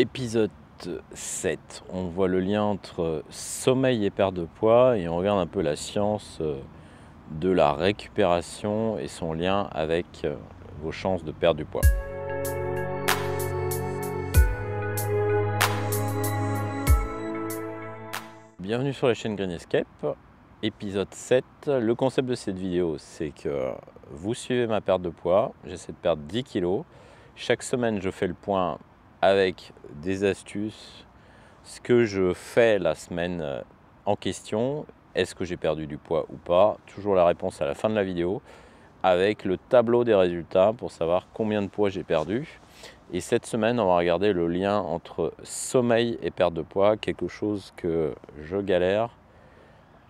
Épisode 7. On voit le lien entre sommeil et perte de poids et on regarde un peu la science euh, de la récupération et son lien avec euh, vos chances de perdre du poids. Bienvenue sur la chaîne Green Escape, épisode 7. Le concept de cette vidéo, c'est que vous suivez ma perte de poids. J'essaie de perdre 10 kilos. Chaque semaine, je fais le point avec des astuces, ce que je fais la semaine euh, en question, est-ce que j'ai perdu du poids ou pas? Toujours la réponse à la fin de la vidéo, avec le tableau des résultats pour savoir combien de poids j'ai perdu. Et cette semaine, on va regarder le lien entre sommeil et perte de poids, quelque chose que je galère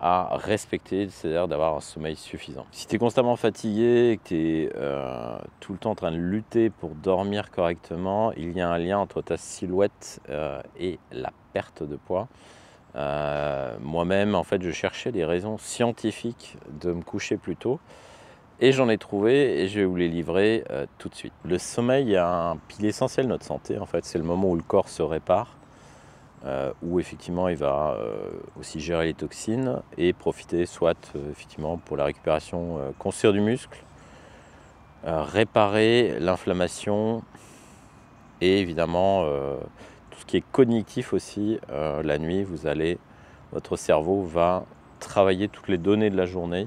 à respecter, c'est-à-dire d'avoir un sommeil suffisant. Si tu es constamment fatigué et que tu es euh, tout le temps en train de lutter pour dormir correctement, il y a un lien entre ta silhouette euh, et la perte de poids. Euh, moi-même, en fait, je cherchais des raisons scientifiques de me coucher plus tôt. Et j'en ai trouvé et je vais vous les livrer tout de suite. Le sommeil est un pilier essentiel de notre santé. En fait, c'est le moment où le corps se répare euh, où effectivement il va euh, aussi gérer les toxines et profiter soit euh, effectivement pour la récupération, construire du muscle, réparer l'inflammation et évidemment tout ce qui est cognitif aussi. la nuit, vous allez, votre cerveau va travailler toutes les données de la journée,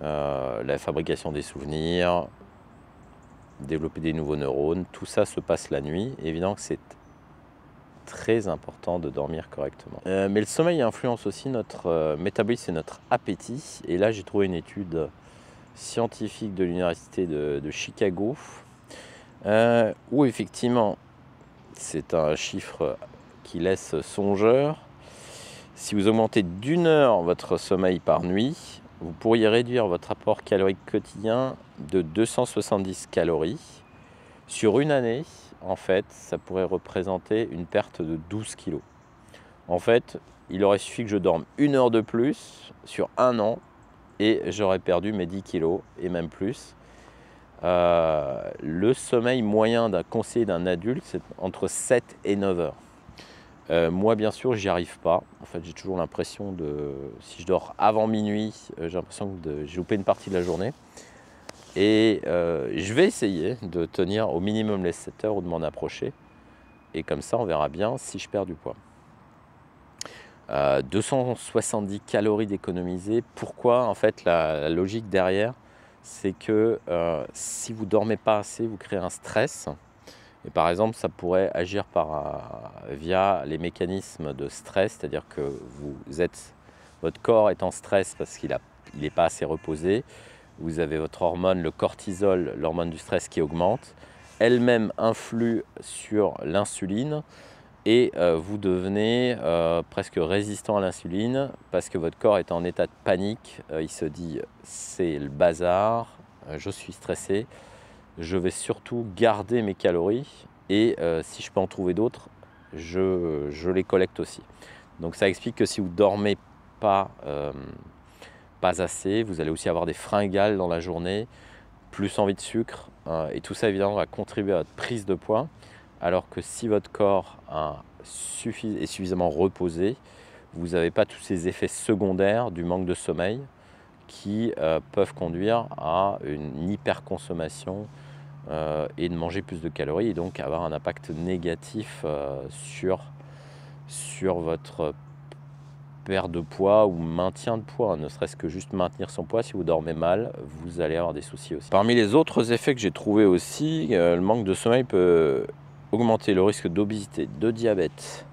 la fabrication des souvenirs, développer des nouveaux neurones, tout ça se passe la nuit. évidemment que c'est très important de dormir correctement. Euh, mais le sommeil influence aussi notre euh, métabolisme et notre appétit. Et là, j'ai trouvé une étude scientifique de l'université de, Chicago euh, où effectivement, c'est un chiffre qui laisse songeur. Si vous augmentez d'une heure votre sommeil par nuit, vous pourriez réduire votre apport calorique quotidien de 270 calories sur une année en fait, ça pourrait représenter une perte de 12 kg. En fait, il aurait suffi que je dorme une heure de plus sur un an et j'aurais perdu mes 10 kg et même plus. Euh, le sommeil moyen d'un conseiller d'un adulte, c'est entre 7 et 9 heures. Euh, moi, bien sûr, j'y arrive pas. En fait, j'ai toujours l'impression de. Si je dors avant minuit, euh, j'ai l'impression que j'ai loupé une partie de la journée. Et euh, je vais essayer de tenir au minimum les 7 heures ou de m'en approcher. Et comme ça, on verra bien si je perds du poids. 270 euh, calories d'économiser. Pourquoi En fait, la, logique derrière, c'est que euh, si vous dormez pas assez, vous créez un stress. Et par exemple, ça pourrait agir par, via les mécanismes de stress, c'est-à-dire que vous êtes, votre corps est en stress parce qu'il n'est pas assez reposé vous avez votre hormone, le cortisol, l'hormone du stress qui augmente. Elle-même influe sur l'insuline et euh, vous devenez euh, presque résistant à l'insuline parce que votre corps est en état de panique. Euh, il se dit c'est le bazar, je suis stressé, je vais surtout garder mes calories et si je peux en trouver d'autres, je, je, les collecte aussi. Donc ça explique que si vous ne dormez pas pas assez. Vous allez aussi avoir des fringales dans la journée, plus envie de sucre. Euh, et tout ça, évidemment, va contribuer à votre prise de poids. Alors que si votre corps est suffisamment reposé, vous n'avez pas tous ces effets secondaires du manque de sommeil qui euh, peuvent conduire à une hyperconsommation euh, et de manger plus de calories et donc avoir un impact négatif sur, sur votre perte de poids ou maintien de poids, ne serait-ce que juste maintenir son poids, si vous dormez mal, vous allez avoir des soucis aussi. Parmi les autres effets que j'ai trouvé aussi, euh, le manque de sommeil peut augmenter le risque d'obésité, de diabète,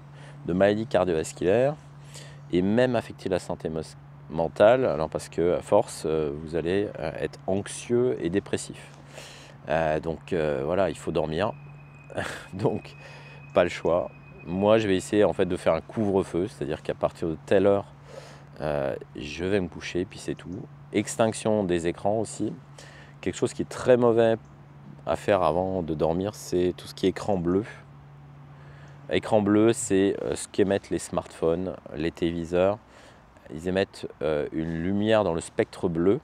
de maladies cardiovasculaires et même affecter la santé mentale, alors parce que à force, euh, vous allez euh, être anxieux et dépressif. donc voilà, il faut dormir. donc pas le choix moi, je vais essayer en fait de faire un couvre-feu, c'est-à-dire qu'à partir de telle heure, euh, je vais me coucher, puis c'est tout. Extinction des écrans aussi. Quelque chose qui est très mauvais à faire avant de dormir, c'est tout ce qui est écran bleu. Écran bleu, c'est euh, ce qu'émettent les smartphones, les téléviseurs. Ils émettent euh, une lumière dans le spectre bleu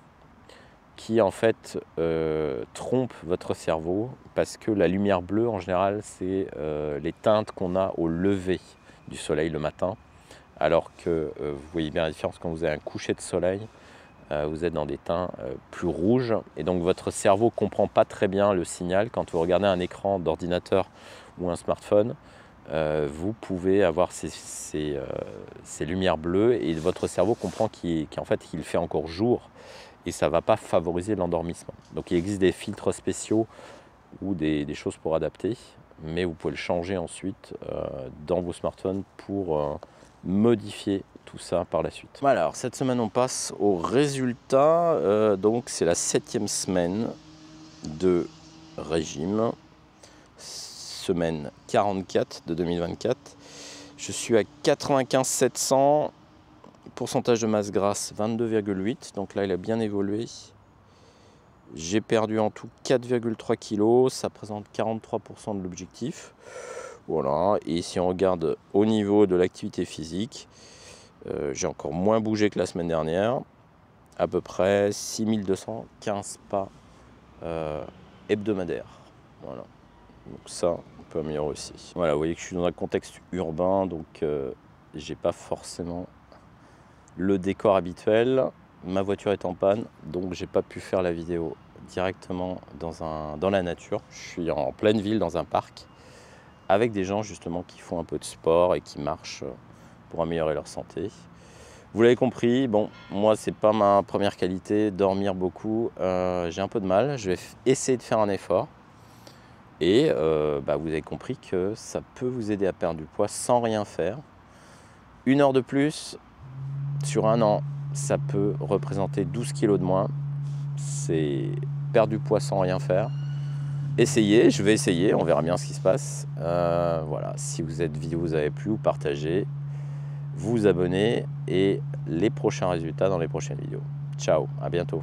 qui en fait euh, trompe votre cerveau parce que la lumière bleue en général c'est euh, les teintes qu'on a au lever du soleil le matin. Alors que euh, vous voyez bien la différence quand vous avez un coucher de soleil vous êtes dans des teints plus rouges. Et donc votre cerveau comprend pas très bien le signal. Quand vous regardez un écran d'ordinateur ou un smartphone vous pouvez avoir ces, ces, lumières bleues et votre cerveau comprend qu'en fait il fait encore jour et ça ne va pas favoriser l'endormissement. Donc il existe des filtres spéciaux ou des, choses pour adapter, mais vous pouvez le changer ensuite euh, dans vos smartphones pour euh, modifier tout ça par la suite. Alors cette semaine on passe au résultat. Euh, donc c'est la septième semaine de régime, semaine 44 de 2024. Je suis à 95 700 Pourcentage de masse grasse 22,8. Donc là, il a bien évolué. J'ai perdu en tout 4,3 kg. Ça présente 43% de l'objectif. Voilà. Et si on regarde au niveau de l'activité physique, euh, j'ai encore moins bougé que la semaine dernière. À peu près 6215 pas euh, hebdomadaires. Voilà. Donc ça, on peut améliorer aussi. Voilà, vous voyez que je suis dans un contexte urbain, donc euh, j'ai pas forcément le décor habituel. Ma voiture est en panne, donc j'ai pas pu faire la vidéo directement dans, un, dans la nature. Je suis en pleine ville, dans un parc, avec des gens justement qui font un peu de sport et qui marchent pour améliorer leur santé. Vous l'avez compris, bon, moi c'est pas ma première qualité, dormir beaucoup. Euh, j'ai un peu de mal, je vais essayer de faire un effort. Et euh, bah, vous avez compris que ça peut vous aider à perdre du poids sans rien faire. Une heure de plus, sur un an, ça peut représenter 12 kg de moins. C'est perdre du poids sans rien faire. Essayez, je vais essayer, on verra bien ce qui se passe. Euh, voilà, si vous êtes vidéo vous avez plu, partagez, vous abonnez et les prochains résultats dans les prochaines vidéos. Ciao, à bientôt.